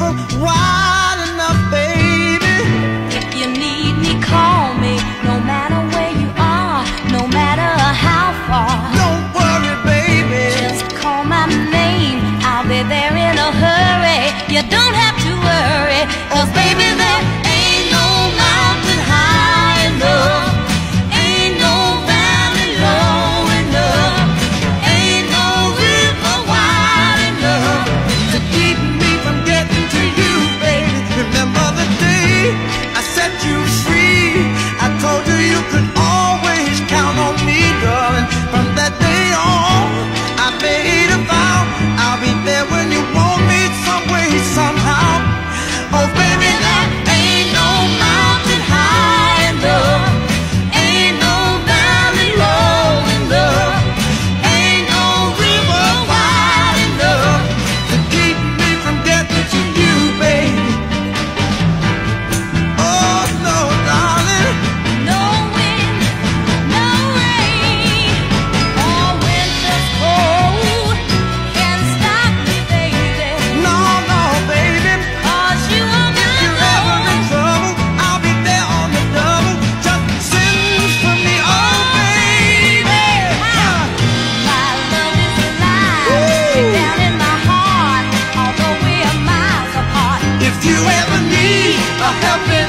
wide enough, baby. If you need me, call me. No matter where you are, no matter how far. Don't worry, baby. Just call my name. I'll be there in a hurry. You don't have helping hand.